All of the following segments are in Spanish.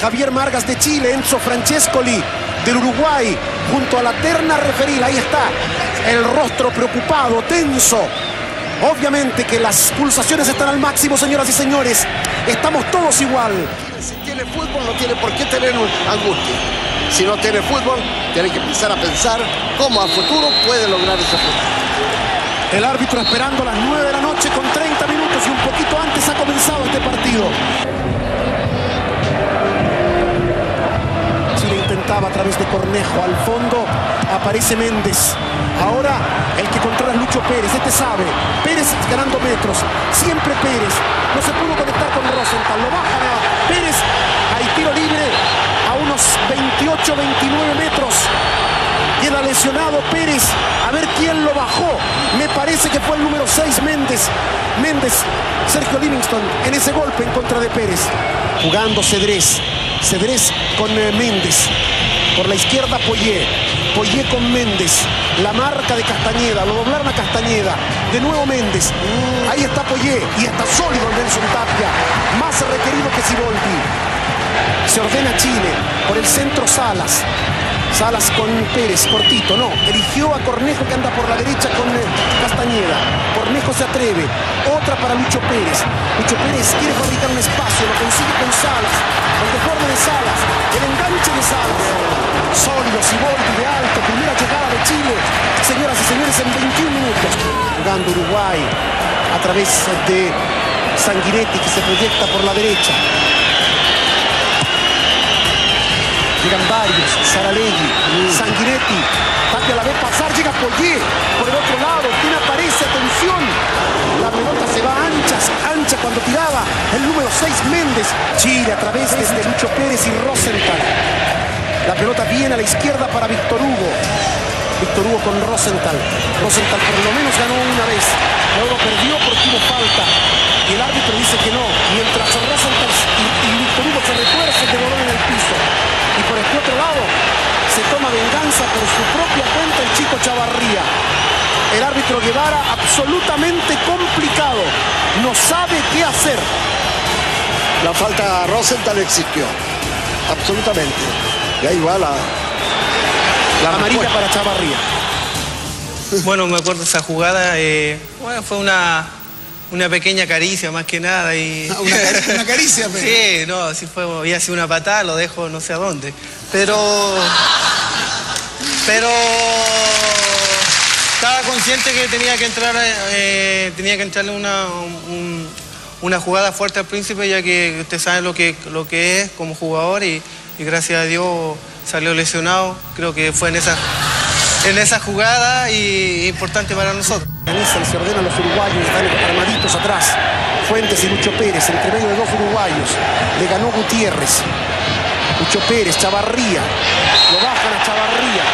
Javier Margas de Chile, Enzo Francescoli del Uruguay, junto a la terna referil. Ahí está, el rostro preocupado, tenso. Obviamente que las pulsaciones están al máximo, señoras y señores. Estamos todos igual. Si tiene fútbol, no tiene por qué tener angustia. Si no tiene fútbol, tiene que empezar a pensar cómo a futuro puede lograr ese fútbol. El árbitro esperando a las 9 de la noche con 30 minutos y un poquito antes ha comenzado este partido. A través de Cornejo. Al fondo aparece Méndez. Ahora el que controla es Lucho Pérez. Este sabe. Pérez ganando metros. Siempre Pérez. No se pudo conectar con Rosenthal. Lo baja Pérez. Hay tiro libre a unos 28, 29 metros. Queda lesionado Pérez. A ver quién lo bajó. Me parece que fue el número 6 Méndez. Méndez, Sergio Livingston en ese golpe en contra de Pérez. Jugando Cedrés. Cedrés con eh, Méndez. Por la izquierda Poyé. Poyé con Méndez. La marca de Castañeda. Lo doblaron a Castañeda. De nuevo Méndez. Ahí está Poyé. Y está sólido Nelson Tapia. Más requerido que Siboldi. Se ordena Chile. Por el centro Salas. Salas con Pérez, cortito, no. Eligió a Cornejo que anda por la derecha con eh, Castañeda. Cornejo se atreve. Otra para Lucho Pérez. Lucho Pérez quiere fabricar un espacio, lo consigue con Salas. El deforme de Salas. El enganche de Salas. Sólido, Siboldi de alto. Primera llegada de Chile. Señoras y señores, en 21 minutos. Jugando Uruguay a través de Sanguinetti que se proyecta por la derecha. Llegan varios, Saralegui, Sanguinetti, Tapia la ve pasar, llega Poyé por el otro lado, ¿quién aparece? Atención, la pelota se va ancha, ancha cuando tiraba el número 6 Méndez. Chile a través de Lucho Pérez y Rosenthal. La pelota viene a la izquierda para Víctor Hugo. Víctor Hugo con Rosenthal. Rosenthal por lo menos ganó una vez. Luego perdió porque tuvo falta. Y el árbitro dice que no. Mientras Rosenthal y, y Víctor Hugo se retuerce de dolor en el piso. Y por este otro lado se toma venganza por su propia cuenta el chico Chavarría. El árbitro Guevara absolutamente complicado. No sabe qué hacer. La falta a Rosenthal existió. Absolutamente. Y ahí va la, la amarilla para Chavarría. Bueno, me acuerdo de esa jugada. Eh, bueno, fue una, una pequeña caricia más que nada. Y... Ah, una, caricia, pero... Sí, no, si fue, había sido una patada, lo dejo no sé a dónde. Pero. Pero. Estaba consciente que tenía que entrar, eh, tenía que entrarle una, una jugada fuerte al príncipe, ya que usted sabe lo que, lo que es como jugador y, y gracias a Dios salió lesionado. Creo que fue en esa en esa jugada y importante para nosotros. Se ordenan los uruguayos, están armaditos atrás. Fuentes y Lucho Pérez, entre medio de dos uruguayos. Le ganó Gutiérrez. Lucho Pérez, Chavarría. Lo bajan a Chavarría.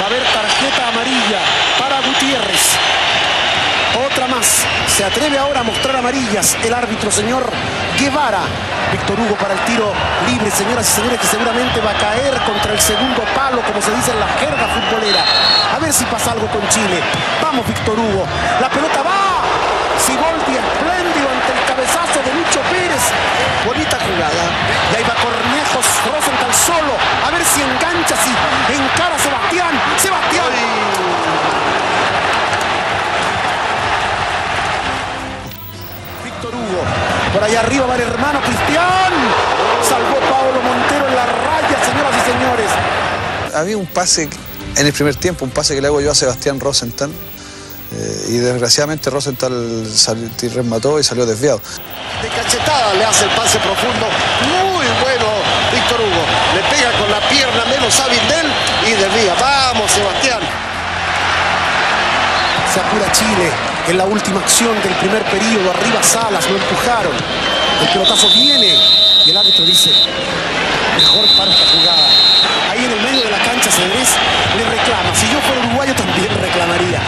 Va a haber tarjeta amarilla para Gutiérrez. Otra más. Se atreve ahora a mostrar amarillas el árbitro, señor Guevara. Víctor Hugo para el tiro libre, señoras y señores, que seguramente va a caer contra el segundo palo, como se dice en la jerga futbolera. A ver si pasa algo con Chile. Vamos, Víctor Hugo. La pelota va. Arriba va el hermano Cristian. Salvó Pablo Montero en la raya, señoras y señores. Había un pase en el primer tiempo, un pase que le hago yo a Sebastián Rosenthal. Eh, y desgraciadamente Rosenthal salió, remató y salió desviado. De cachetada le hace el pase profundo. Muy bueno Víctor Hugo. Le pega con la pierna menos hábil de él y desvía. Vamos, Sebastián. Se apura Chile en la última acción del primer periodo. Arriba Salas, lo empujaron. El pelotazo viene y el árbitro dice, mejor para esta jugada. Ahí en el medio de la cancha Cedrés le reclama. Si yo fuera uruguayo también reclamaría.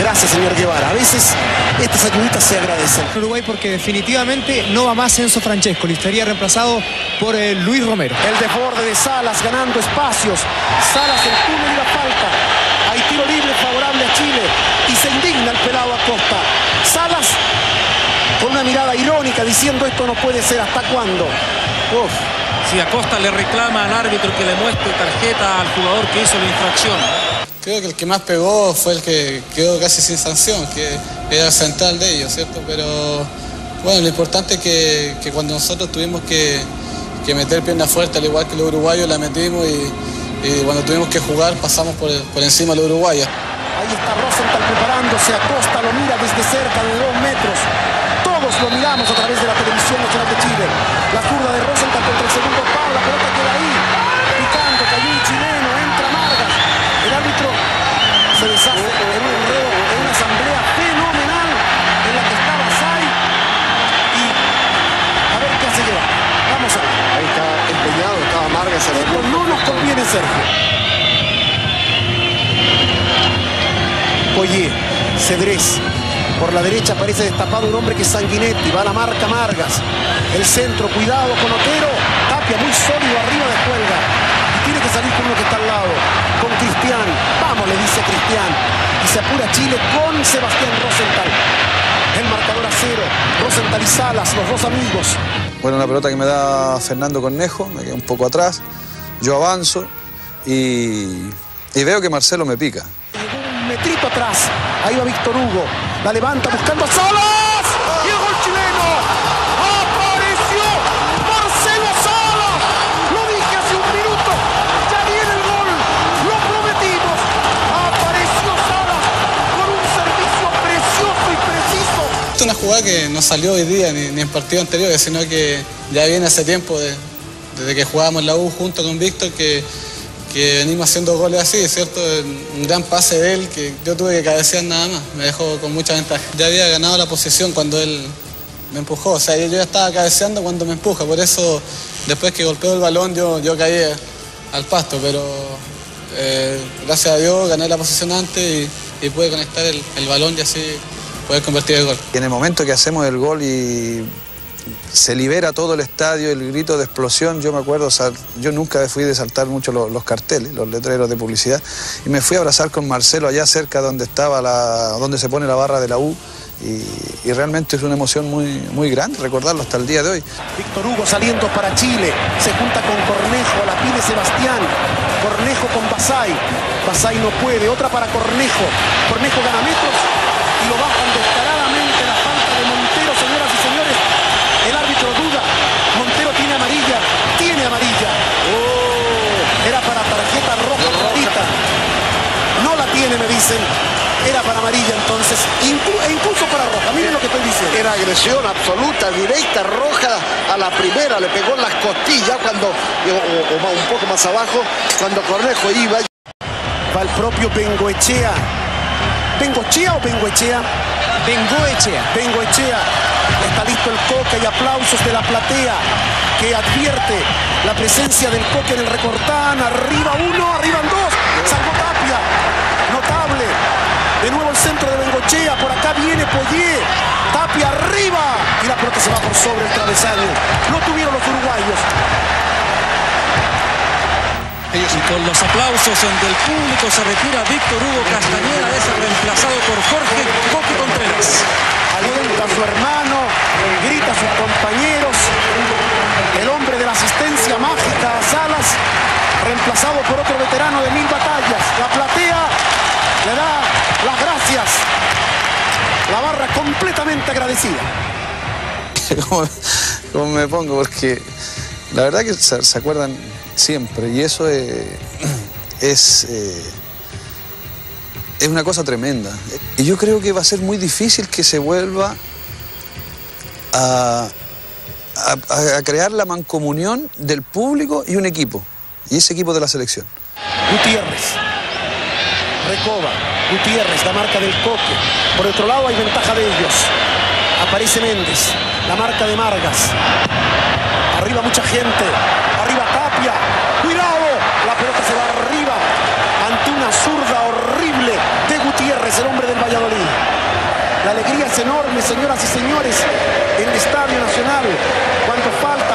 Gracias, señor Guevara. A veces estas ayuditas se agradecen. Uruguay porque definitivamente no va más Enzo Francesco. Le estaría reemplazado por eh, Luis Romero. El desborde de Salas ganando espacios. Salas el túnel y la falta. Hay tiro libre favorable a Chile y se indigna el pelado Acosta. Salas con una mirada irónica diciendo esto no puede ser hasta cuándo. Uf, y Acosta le reclama al árbitro que le muestre tarjeta al jugador que hizo la infracción. Creo que el que más pegó fue el que quedó casi sin sanción, que era el central de ellos, ¿cierto? Pero bueno, lo importante es que, que cuando nosotros tuvimos que, que, meter pierna fuerte, al igual que los uruguayos, la metimos y, y cuando tuvimos que jugar pasamos por, por encima de los uruguayos. Ahí está Rosenthal preparándose, Acosta lo mira desde cerca de dos metros. Todos lo miramos a través de la televisión nacional de Chile. La curva de Rosenthal contra el segundo palo, la pelota queda ahí. Picando, cayó un chileno, entra Margas. El árbitro se deshace en un enredo, en una asamblea fenomenal en la que estaba Sai. Y a ver qué hace llevar. Vamos a ver. Ahí está empeñado, estaba Margas. No nos conviene, Sergio. Oye, Cedrés. Por la derecha aparece destapado un hombre que es Sanguinetti. Va a la marca Margas. El centro, cuidado con Otero. Tapia muy sólido arriba de cuelga. Y tiene que salir con uno que está al lado. Con Cristian. Vamos, le dice Cristian. Y se apura Chile con Sebastián Rosenthal. El marcador a cero. Rosenthal y Salas, los dos amigos. Bueno, una pelota que me da Fernando Cornejo, me queda un poco atrás. Yo avanzo y, y veo que Marcelo me pica. Metrito atrás. Ahí va Víctor Hugo. La levanta buscando Salas. Y el gol chileno. Apareció Marcelo Salas. Lo dije hace un minuto. Ya viene el gol. Lo prometimos. Apareció Salas con un servicio precioso y preciso. Es una jugada que no salió hoy día ni, ni en partidos anteriores, sino que ya viene hace tiempo, de- desde que jugábamos la U junto con Víctor, que, que venimos haciendo goles así, ¿cierto? Un gran pase de él que yo tuve que cabecear nada más, me dejó con mucha ventaja. Ya había ganado la posición cuando él me empujó, o sea, yo ya estaba cabeceando cuando me empuja, por eso después que golpeó el balón yo, caí al pasto, pero eh, gracias a Dios gané la posición antes y, y pude conectar el, el balón y así poder convertir el gol. Y en el momento que hacemos el gol y se libera todo el estadio, el grito de explosión, yo me acuerdo, yo nunca fui de saltar mucho los, carteles, los letreros de publicidad, y me fui a abrazar con Marcelo allá cerca donde estaba la, donde se pone la barra de la U, y, realmente es una emoción muy, muy grande recordarlo hasta el día de hoy. Víctor Hugo saliendo para Chile. Se junta con Cornejo. La pide Sebastián. Cornejo con Basay. Basay no puede. Otra para Cornejo. Cornejo gana metros y lo bajan roja. Miren lo que estoy diciendo. Era agresión absoluta, directa, roja a la primera, le pegó en las costillas cuando, o, o un poco más abajo, cuando Cornejo iba. Va el propio Bengoechea. ¿Bengochea o Bengoechea? Bengoechea. Bengoechea. Está listo el Coca y aplausos de la platea que advierte la presencia del Coca en el recortán. Arriba uno, arriba dos. Salvo Tapia. Notable. De nuevo el centro de Bengochea. Por viene Poyé. Tapia arriba. Y la pelota se va por sobre el travesaño. No tuvieron los uruguayos. Y con los aplausos del público se retira Víctor Hugo Castañeda, es reemplazado por Jorge Coque Contreras. alienta a su hermano, grita a sus compañeros. El hombre de la asistencia mágica a Salas, reemplazado por otro veterano de mil batallas. La platea le da las gracias. La barra completamente agradecida. como, como me pongo, porque la verdad que se, se acuerdan siempre y eso es, eh, es una cosa tremenda. Y yo creo que va a ser muy difícil que se vuelva a, a- a crear la mancomunión del público y un equipo, y ese equipo de la selección. Gutiérrez. Recoba. Gutiérrez, la marca del Coque. Por otro lado hay ventaja de ellos. Aparece Méndez. La marca de Margas. Arriba mucha gente. Arriba Tapia. Cuidado. La pelota se va arriba. Ante una zurda horrible de Gutiérrez, el hombre del Valladolid. La alegría es enorme, señoras y señores, en el Estadio Nacional. Cuando falta